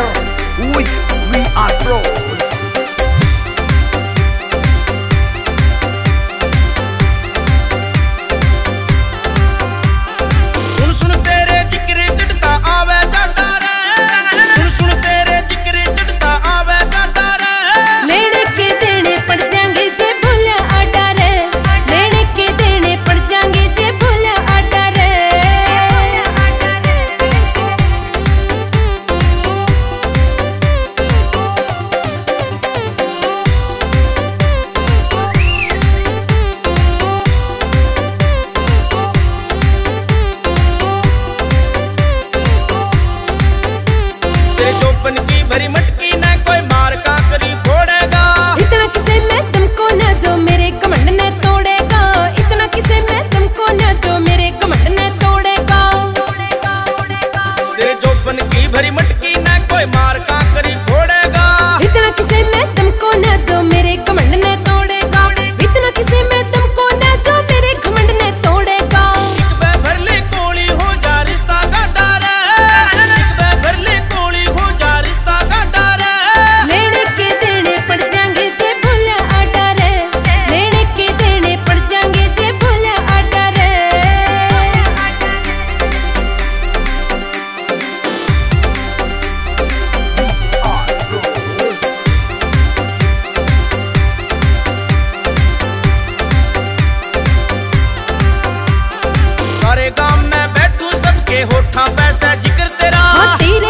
coração. Ui! हरी मटकी ना कोई मार का तेरे